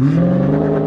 嗯。